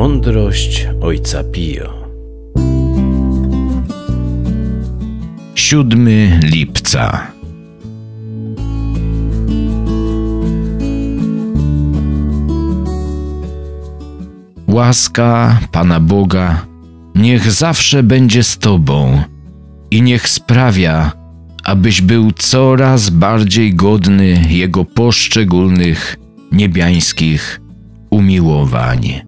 Mądrość ojca Pio. 7 lipca. Łaska Pana Boga niech zawsze będzie z Tobą i niech sprawia, abyś był coraz bardziej godny Jego poszczególnych niebiańskich umiłowań.